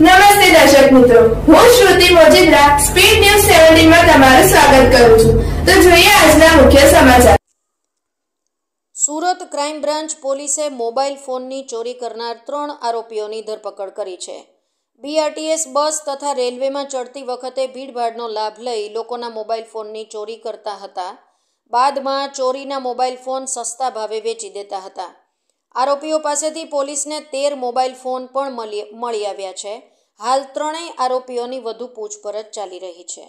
નમસ્તે દર્શક મિત્રો. હું શ્રુતિ મોજીદ્રા સ્પીડ ન્યૂઝ સેવન્ટીનમાં તમારું સ્વાગત કરું છું. તો જોઈએ આજના મુખ્ય સમાચાર. સુરત ક્રાઇમ બ્રાન્ચ પોલીસે મોબાઈલ ફોનની ચોરી કરનાર ત્રણ આરોપીઓની ધરપકડ કરી છે. બીઆરટીએસ બસ તથા રેલવેમાં ચડતી વખતે ભીડભાડનો લાભ લઈ લોકોના મોબાઈલ ફોનની ચોરી કરતા હતા. બાદમાં ચોરીના મોબાઈલ ફોન સસ્તા ભાવે વેચી દેતા હતા. આરોપીઓ પાસેથી પોલીસને તેર મોબાઈલ ફોન પણ મળી આવ્યા છે. હાલ ત્રણેય આરોપીઓની વધુ પૂછપરછ ચાલી રહી છે.